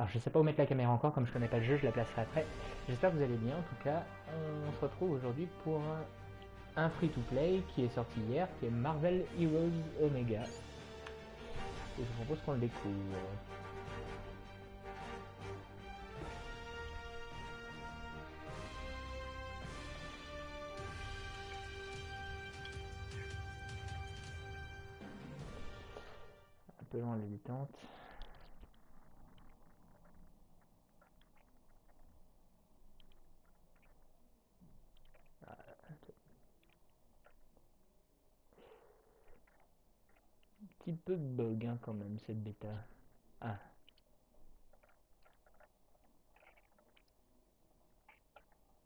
Alors je sais pas où mettre la caméra encore, comme je connais pas le jeu, je la placerai après. J'espère que vous allez bien. En tout cas, on se retrouve aujourd'hui pour un, free-to-play qui est sorti hier, qui est Marvel Heroes Omega. Et je vous propose qu'on le découvre. Un peu loin détente. petit peu bug hein, quand même cette bêta. Ah.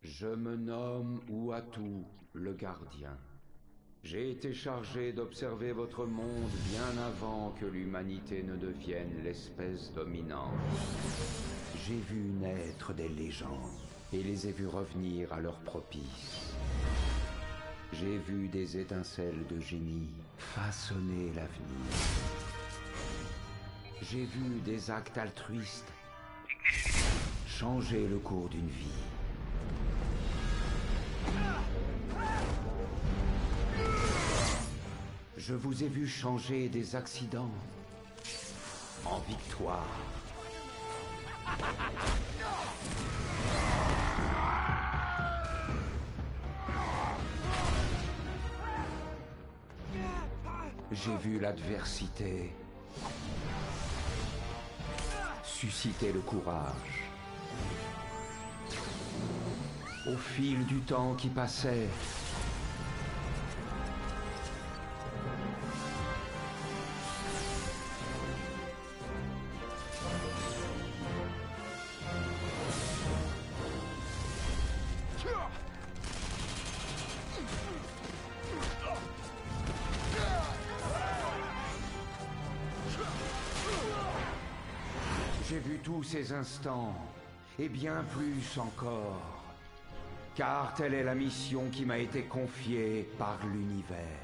Je me nomme Ouatou, le gardien. J'ai été chargé d'observer votre monde bien avant que l'humanité ne devienne l'espèce dominante. J'ai vu naître des légendes et les ai vus revenir à leur propice. J'ai vu des étincelles de génie façonner l'avenir. J'ai vu des actes altruistes changer le cours d'une vie. Je vous ai vu changer des accidents en victoire. J'ai vu l'adversité susciter le courage. Au fil du temps qui passait, instants, et bien plus encore, car telle est la mission qui m'a été confiée par l'univers.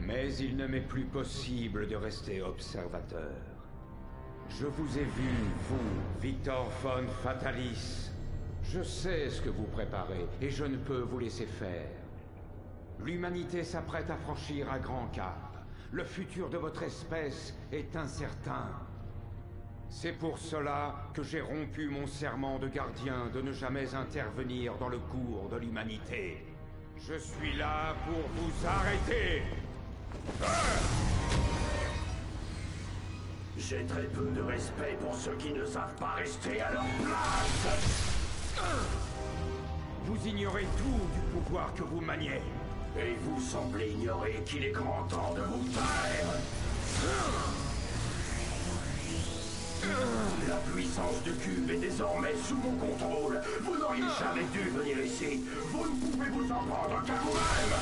Mais il ne m'est plus possible de rester observateur. Je vous ai vu, vous, Victor von Fatalis. Je sais ce que vous préparez, et je ne peux vous laisser faire. L'humanité s'apprête à franchir un grand cap. Le futur de votre espèce est incertain. C'est pour cela que j'ai rompu mon serment de gardien de ne jamais intervenir dans le cours de l'humanité. Je suis là pour vous arrêter. J'ai très peu de respect pour ceux qui ne savent pas rester à leur place. Vous ignorez tout du pouvoir que vous maniez. Et vous semblez ignorer qu'il est grand temps de vous taire. La puissance du cube est désormais sous mon contrôle. Vous n'auriez jamais dû venir ici. Vous ne pouvez vous en prendre qu'à vous-même.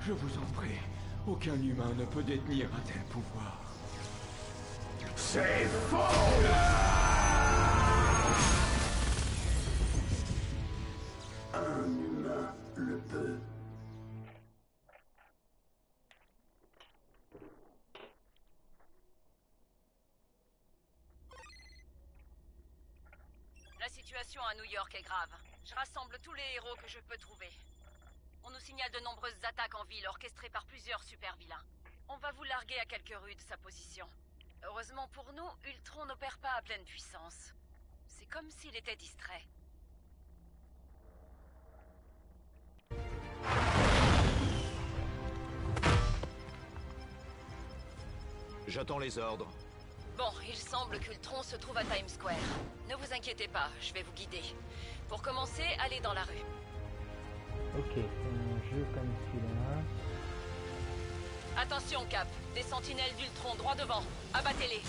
Je vous en prie, aucun humain ne peut détenir un tel pouvoir. C'est faux à New York est grave. Je rassemble tous les héros que je peux trouver. On nous signale de nombreuses attaques en ville orchestrées par plusieurs super-vilains. On va vous larguer à quelques rues de sa position. Heureusement pour nous, Ultron n'opère pas à pleine puissance. C'est comme s'il était distrait. J'attends les ordres. Bon, il semble qu'Ultron se trouve à Times Square. Ne vous inquiétez pas, je vais vous guider. Pour commencer, allez dans la rue. Ok, un jeu comme celui-là. Attention, Cap. Des sentinelles d'Ultron droit devant. Abattez-les.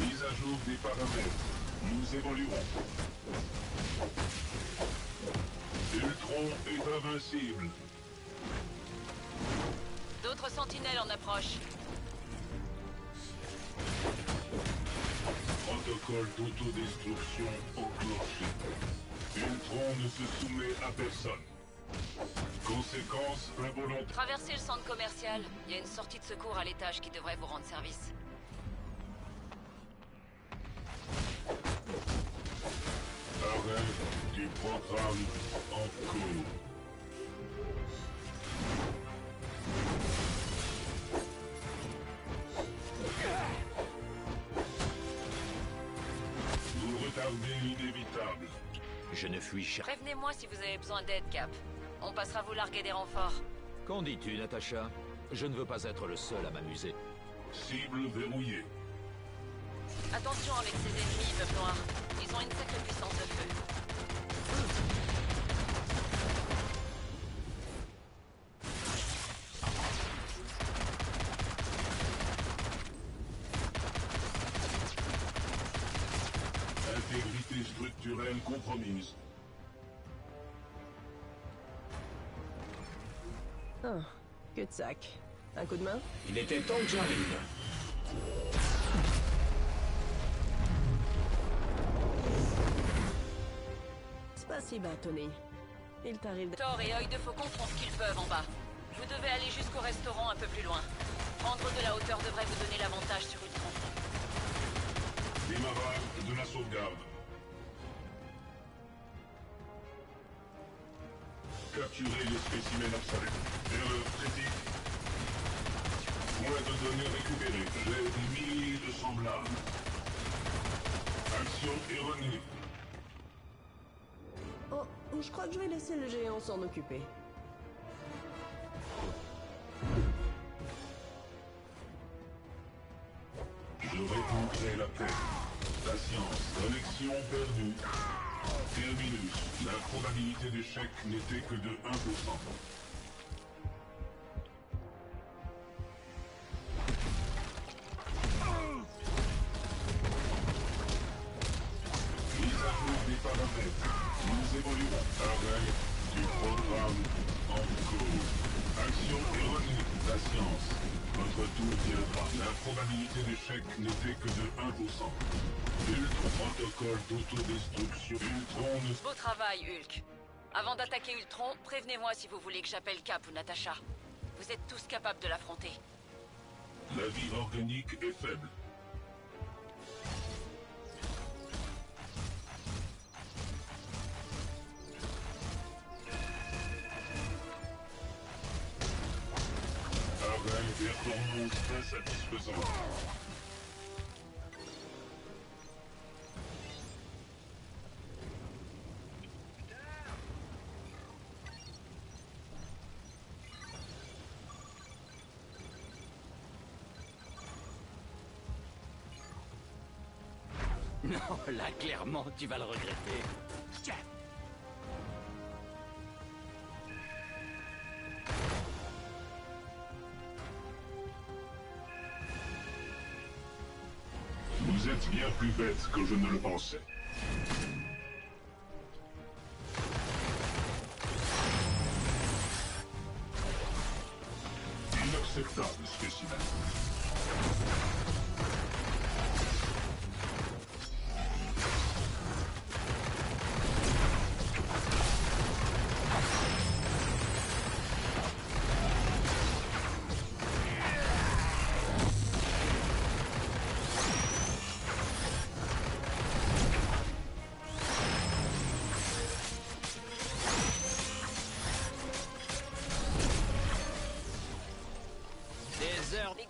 Mise à jour des paramètres. Nous évoluons. Ultron est invincible. D'autres sentinelles en approche. Protocole d'autodestruction enclenché. Ultron ne se soumet à personne. Conséquence involontaire. Traversez le centre commercial. Il y a une sortie de secours à l'étage qui devrait vous rendre service. Arrêt du programme en cours. Je ne fuis cher. Prévenez-moi si vous avez besoin d'aide, Cap. On passera vous larguer des renforts. Qu'en dis-tu, Natacha? Je ne veux pas être le seul à m'amuser. Cible verrouillée. Attention avec ces ennemis, Veuve Noire. Ils ont une sacrée puissance de feu. Ah, que de sac. Un coup de main? Il était temps que j'arrive. C'est pas si bas, Tony. Il t'arrive de... Thor et œil de faucon font ce qu'ils peuvent en bas. Vous devez aller jusqu'au restaurant un peu plus loin. Prendre de la hauteur devrait vous donner l'avantage sur Ultron. Démarrage de la sauvegarde. Capturer les spécimens absolus. Erreur critique. Point de données récupérées. J'ai des milliers de semblables. Action erronée. Oh, je crois que je vais laisser le géant s'en occuper. Je répondrai la paix. Patience. Connexion perdue. Terminus. La probabilité d'échec n'était que de 1%. Mise à jour des paramètres. Nous évoluons. Arrêt du programme en cours. Action erronée. Patience. Votre tour viendra. La probabilité d'échec n'était que de 1%. Ultron protocole d'autodestruction. Ultron ne... Beau travail, Hulk. Avant d'attaquer Ultron, prévenez-moi si vous voulez que j'appelle Cap ou Natasha. Vous êtes tous capables de l'affronter. La vie organique est faible. Arrêt performance insatisfaisante. Non, là, clairement, tu vas le regretter. Tiens. Vous êtes bien plus bête que je ne le pensais. Inacceptable spécimen.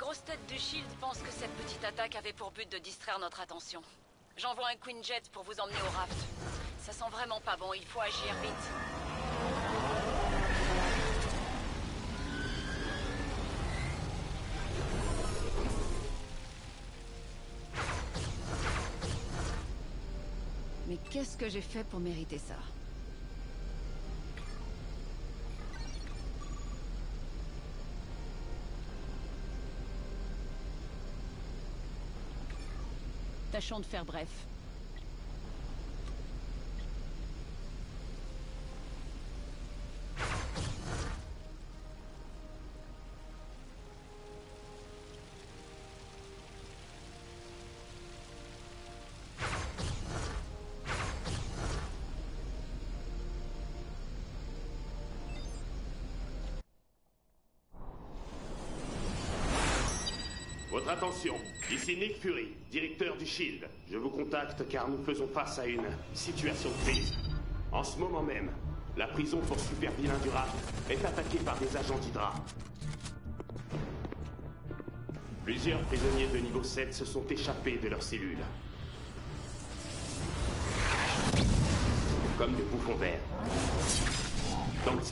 Grosses têtes du Shield pensent que cette petite attaque avait pour but de distraire notre attention. J'envoie un Queen Jet pour vous emmener au raft. Ça sent vraiment pas bon, il faut agir vite. Mais qu'est-ce que j'ai fait pour mériter ça? Tâchons de faire bref. Attention, ici Nick Fury, directeur du Shield. Je vous contacte car nous faisons face à une situation de crise. En ce moment même, la prison pour super vilains du est attaquée par des agents d'Hydra. Plusieurs prisonniers de niveau 7 se sont échappés de leurs cellules. Comme des bouffons verts. Dans le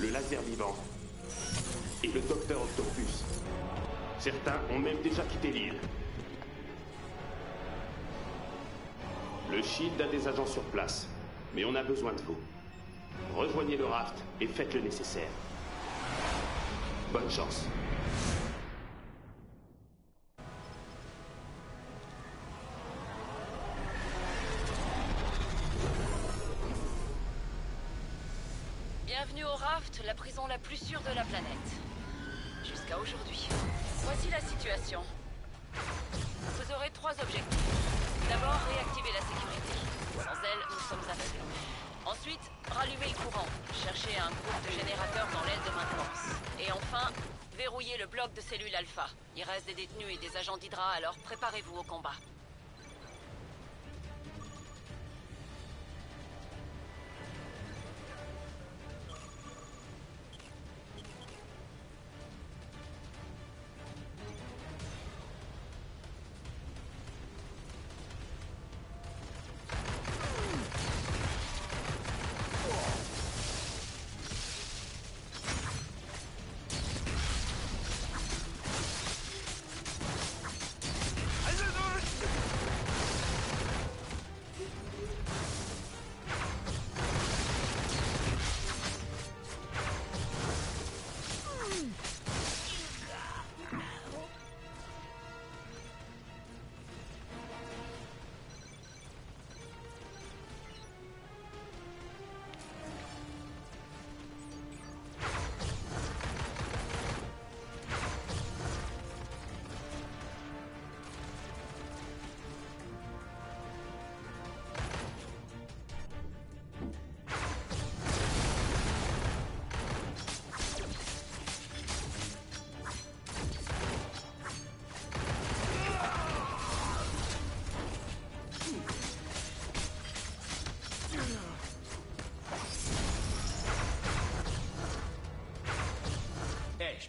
le laser vivant et le docteur Octopus. Certains ont même déjà quitté l'île. Le Shield a des agents sur place, mais on a besoin de vous. Rejoignez le raft et faites le nécessaire. Bonne chance. Bienvenue au Raft, la prison la plus sûre de la planète. Jusqu'à aujourd'hui. Voici la situation. Vous aurez trois objectifs. D'abord, réactiver la sécurité. Sans elle, nous sommes aveugles. Ensuite, rallumer le courant. Chercher un groupe de générateurs dans l'aile de maintenance. Et enfin, verrouiller le bloc de cellules alpha. Il reste des détenus et des agents d'Hydra, alors préparez-vous au combat.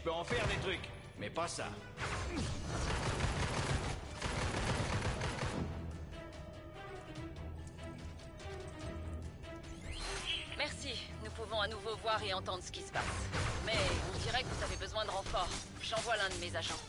Peux en faire des trucs, mais pas ça. Merci, nous pouvons à nouveau voir et entendre ce qui se passe. Mais on dirait que vous avez besoin de renfort. J'envoie l'un de mes agents.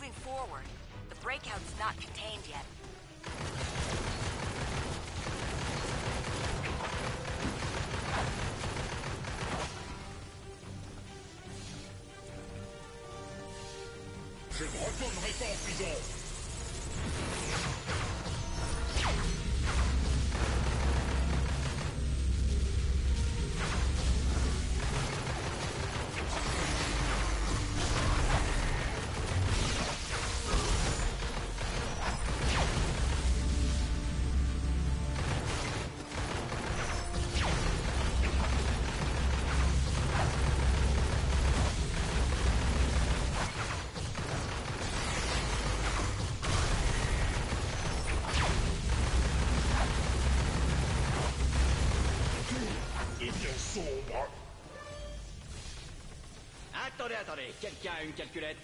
moving forward. The breakout's not contained yet. Je retournerai pas en prison Attendez, quelqu'un a une calculette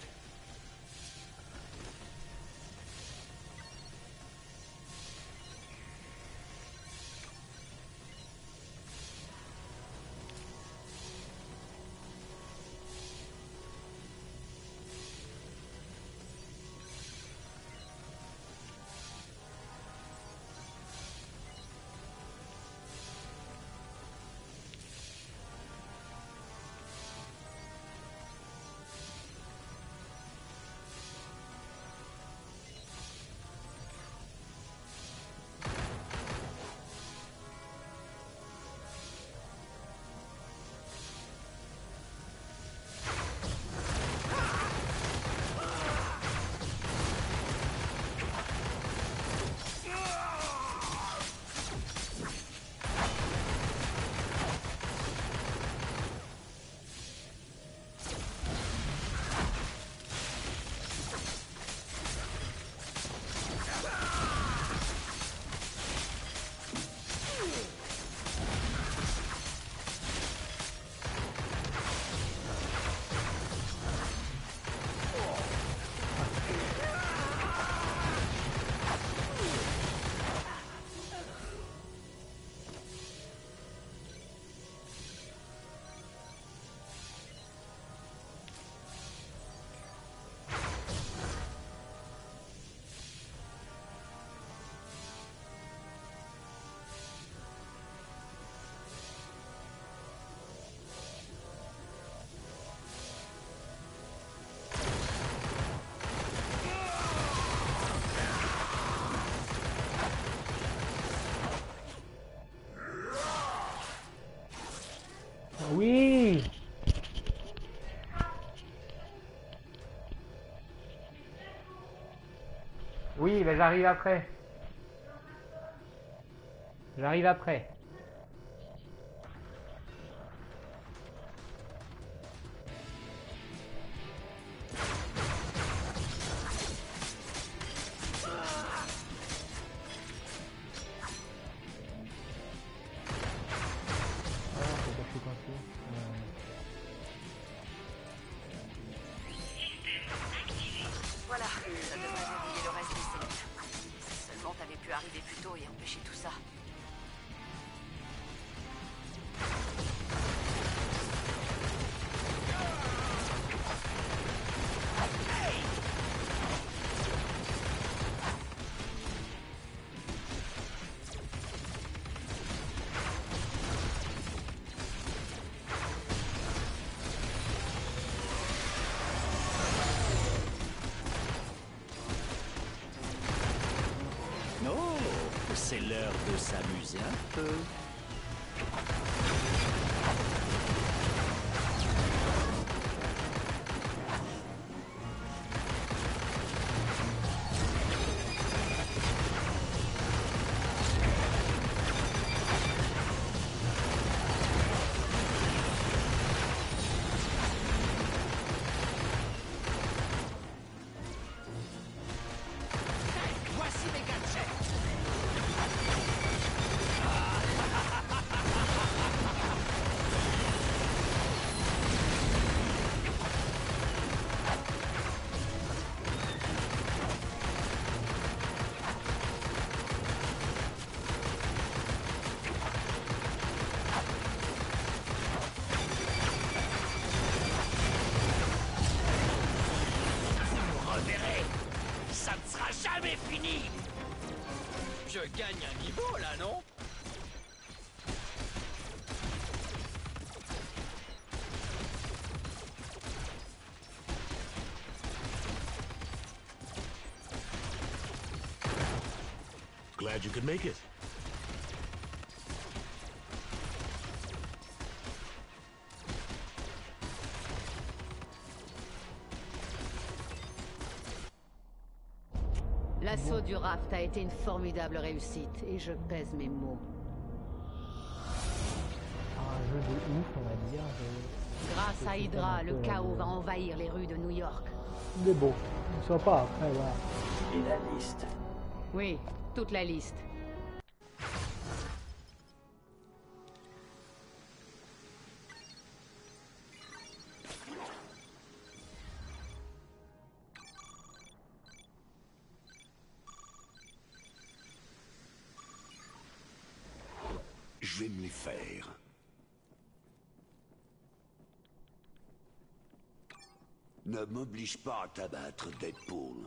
Oui Oui, ben j'arrive après. J'arrive après. Voilà, ça devrait verrouiller le reste des cellules. Si seulement t'avais pu arriver plus tôt et empêcher tout ça. L'heure de s'amuser un peu. gagne un niveau là, non Glad you could make it. L'assaut du raft a été une formidable réussite et je pèse mes mots. Un jeu de ouf, on va dire. je- Grâce à Hydra, le chaos euh, va envahir les rues de New York. Mais bon, sympa après, voilà. Et la liste Oui, toute la liste. M'oblige pas à t'abattre, Deadpool.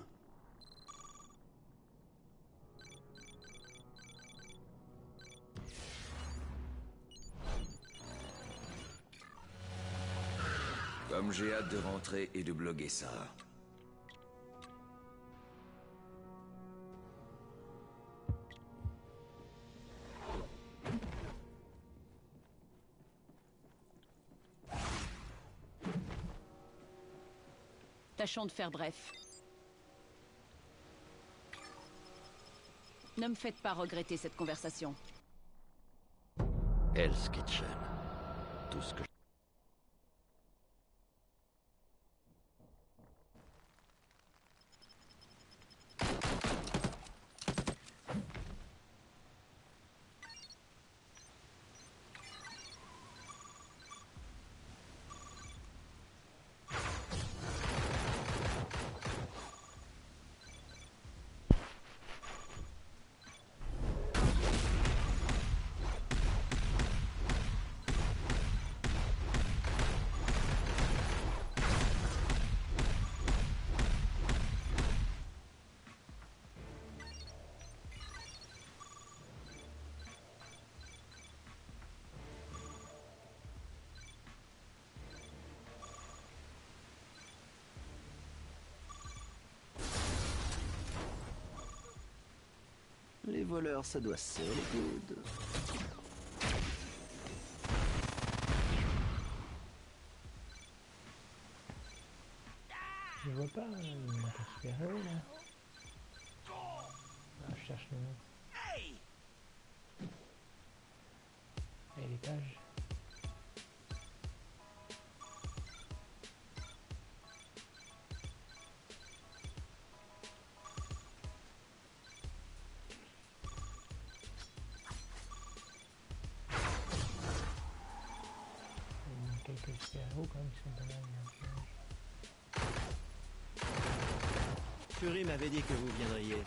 Comme j'ai hâte de rentrer et de bloguer ça. Tâchons de faire bref. Ne me faites pas regretter cette conversation. Hell's Kitchen. Tout ce que voleurs, ça doit serrer les coudes. Je vois pas euh, mon super-héros là. Ah, je cherche le nom. Et les Fury m'avait dit que vous viendriez.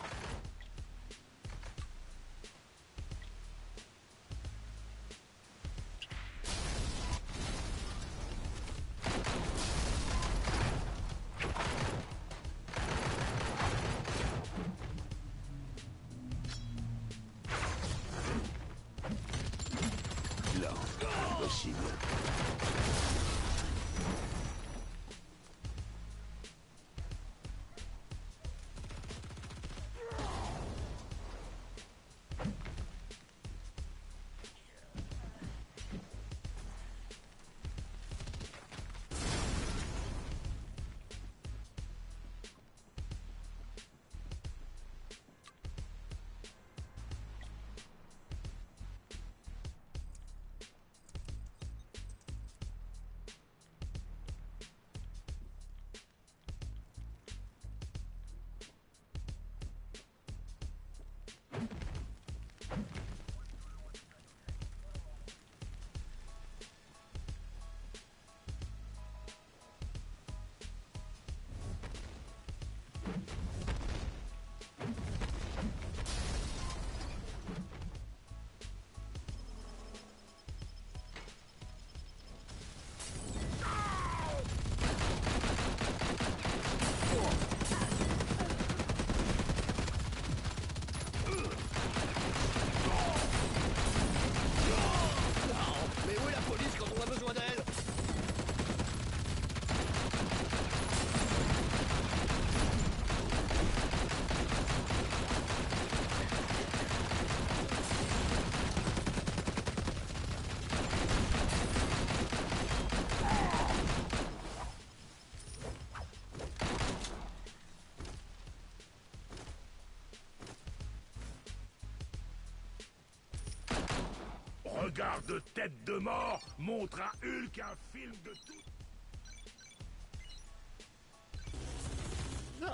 Regard de tête de mort montre à Hulk un film de tout...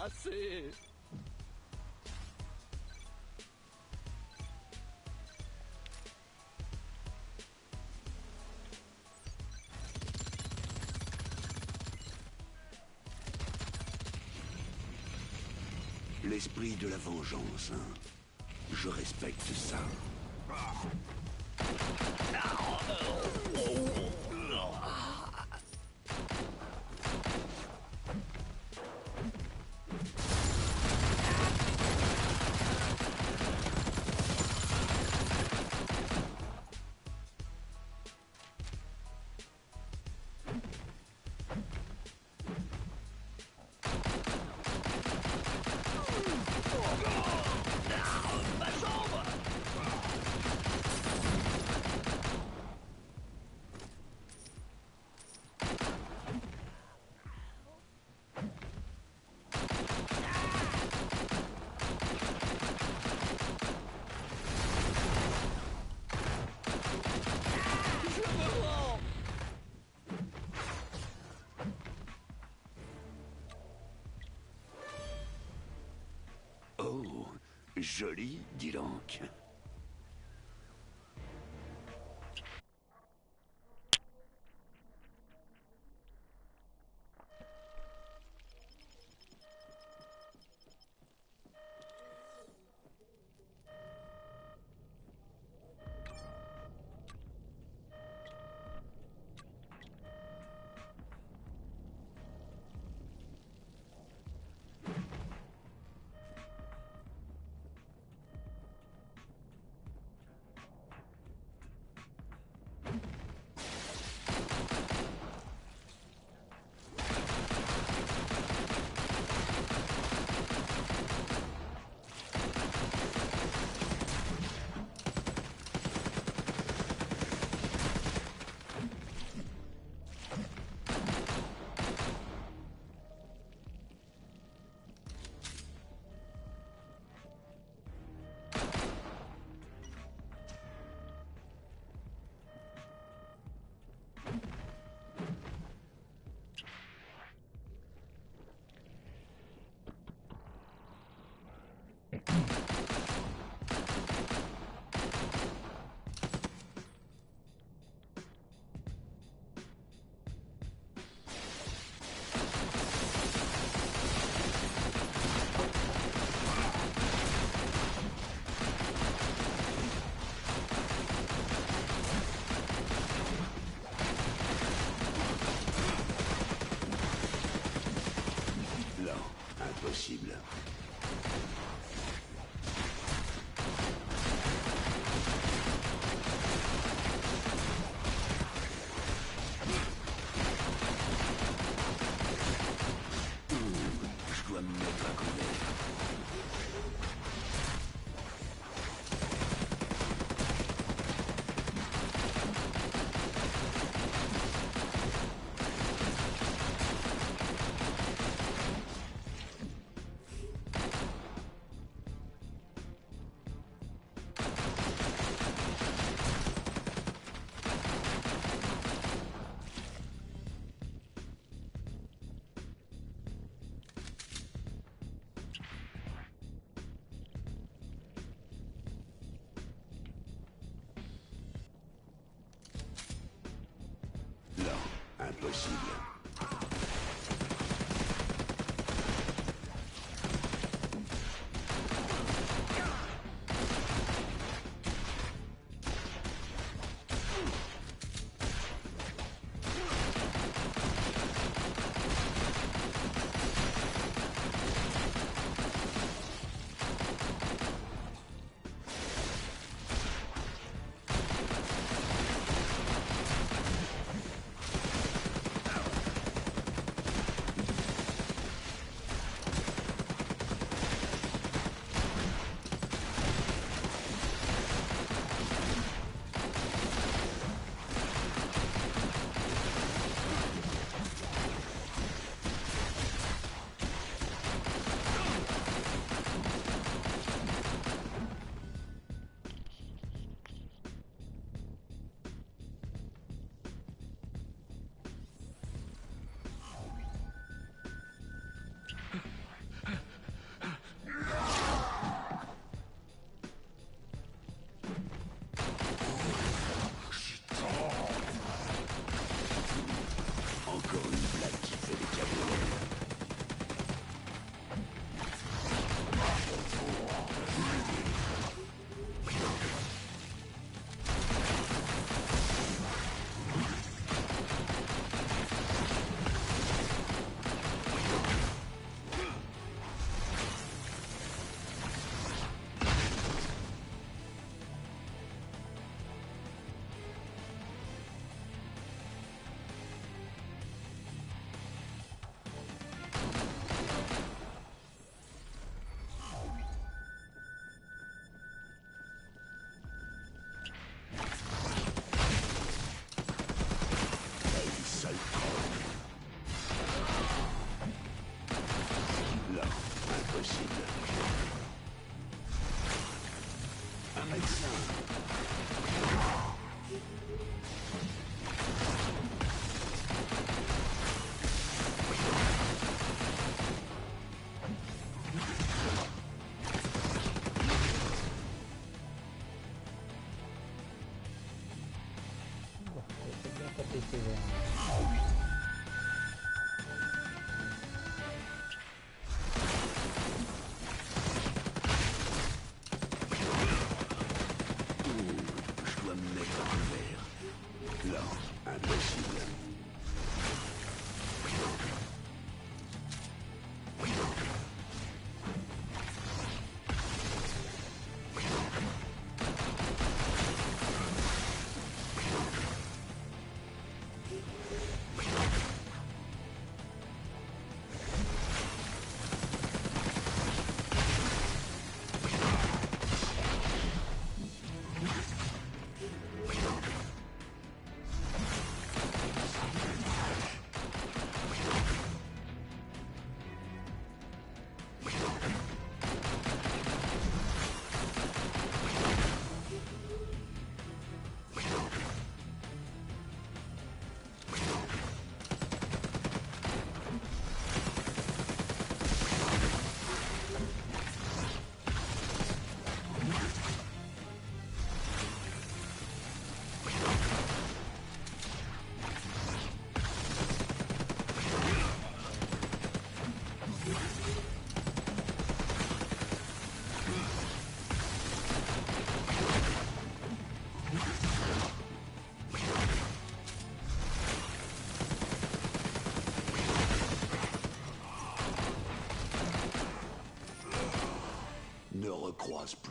Assez L'esprit de la vengeance, hein. Je respecte ça. Oh, joli, dis donc.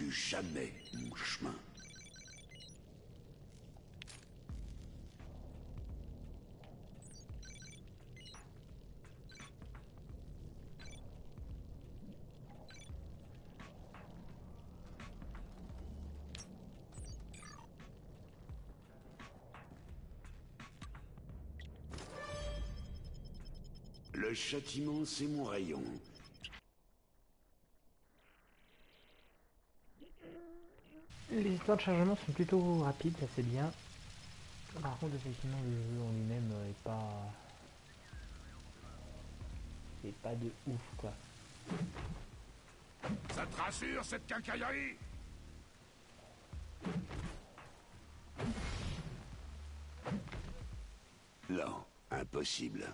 Jamais mon chemin. Le châtiment, c'est mon rayon. Les histoires de chargement sont plutôt rapides, ça c'est bien. Par contre, effectivement, le jeu en lui-même est pas. C'est pas de ouf quoi. Ça te rassure, cette quincaillerie? Là, impossible.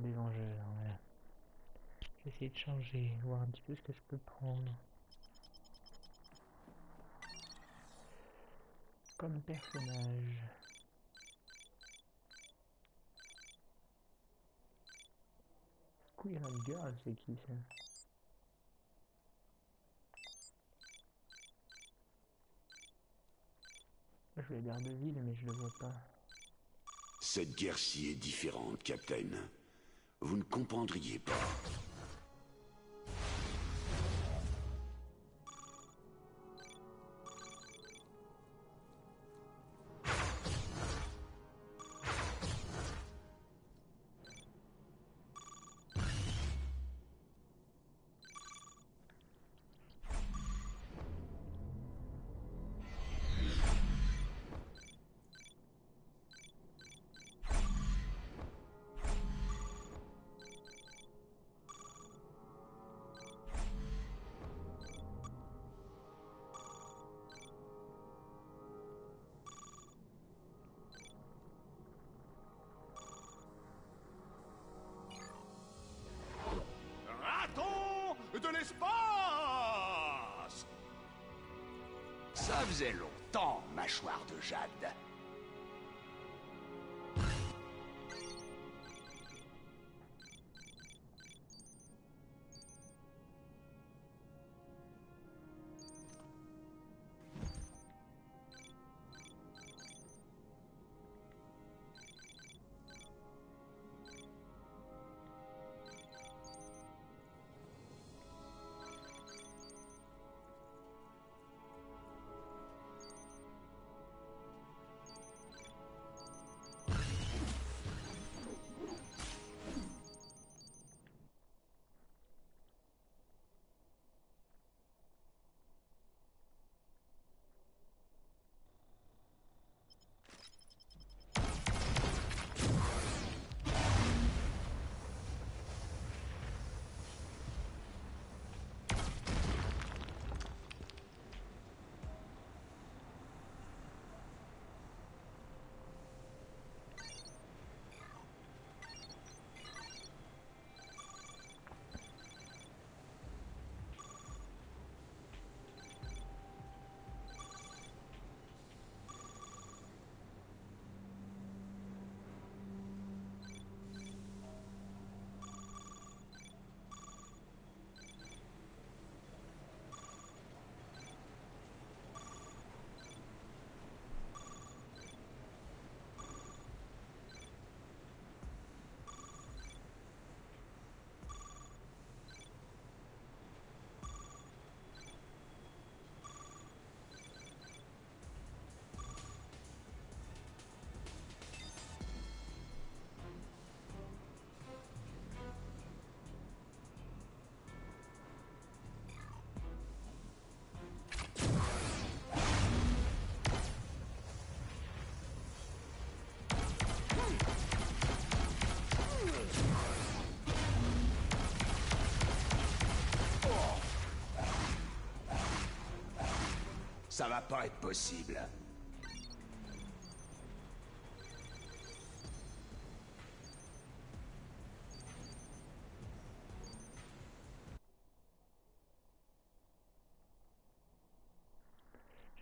Des vengeurs, voilà. Je vais essayer de changer, voir un petit peu ce que je peux prendre. Comme personnage. Queer Girl, c'est qui ça Je vais ville, mais je le vois pas. Cette guerre-ci est différente, Captain. Vous ne comprendriez pas. Faisait longtemps, mâchoire de jade. Ça va pas être possible.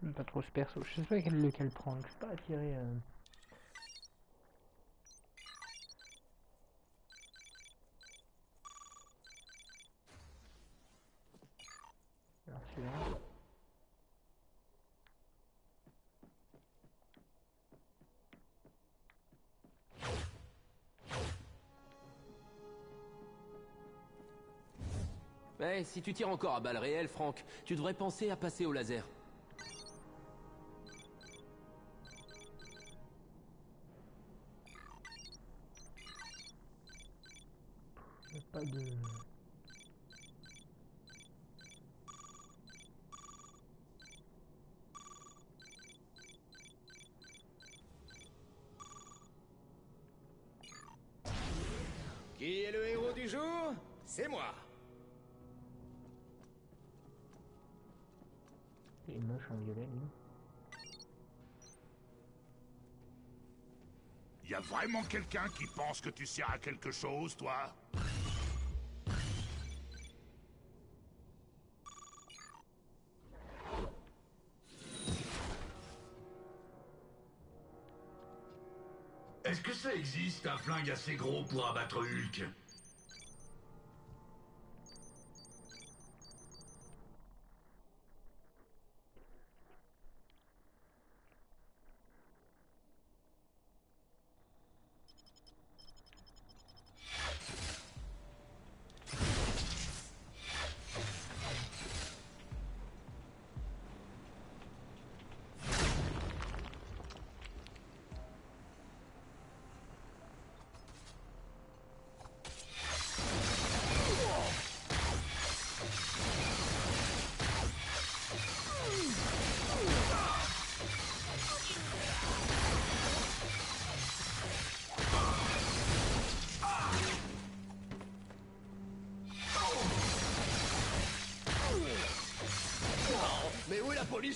J'aime pas trop ce perso. Je sais pas lequel prendre. Je suis pas attiré. Euh... si tu tires encore à balles réelles, Franck, tu devrais penser à passer au laser. Vraiment quelqu'un qui pense que tu sers à quelque chose, toi Est-ce que ça existe, un flingue assez gros pour abattre Hulk?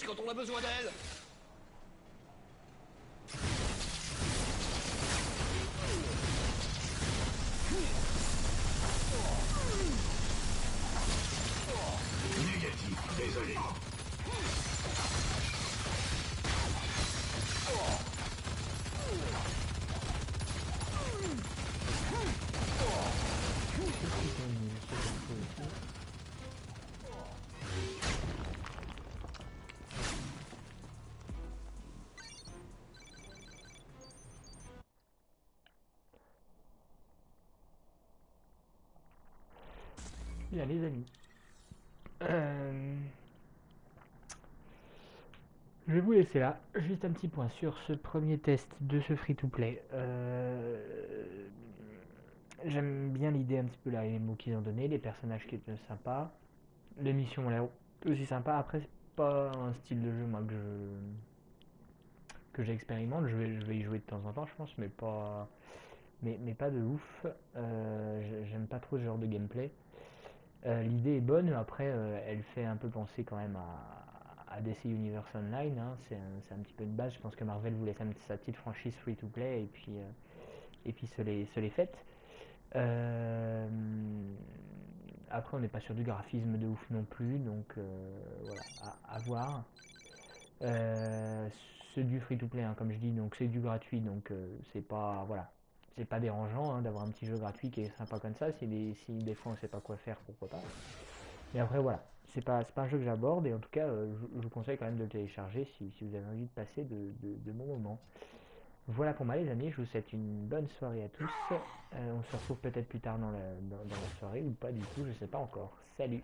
Quand on a besoin d'elle Bien les amis. Euh, Je vais vous laisser là. Juste un petit point sur ce premier test de ce free-to-play. Euh, J'aime bien l'idée un petit peu là, les mots qu'ils ont donné, les personnages qui étaient sympas. L'émission a l'air aussi sympa. Après, c'est pas un style de jeu moi que je que j'expérimente. Je vais, je vais y jouer de temps en temps, je pense, mais pas mais, mais pas de ouf. Euh, j'ai- J'aime pas trop ce genre de gameplay. Euh, L'idée est bonne, après euh, elle fait un peu penser quand même à, DC Universe Online. hein. C'est un, petit peu une base. Je pense que Marvel voulait sa, sa petite franchise free to play et puis, euh, et puis se les, se les après, on n'est pas sur du graphisme de ouf non plus, donc voilà, à, voir. C'est du free to play, hein, comme je dis, donc c'est du gratuit, donc c'est pas voilà, c'est pas dérangeant hein, d'avoir un petit jeu gratuit qui est sympa comme ça. Si des, fois on sait pas quoi faire, pourquoi pas. Mais après voilà, c'est pas, pas un jeu que j'aborde et en tout cas, euh, je, vous conseille quand même de le télécharger si, si vous avez envie de passer de, de, de bons moments. Voilà pour moi les amis, je vous souhaite une bonne soirée à tous. Euh, on se retrouve peut-être plus tard dans la, dans, dans la soirée ou pas du tout, je sais pas encore. Salut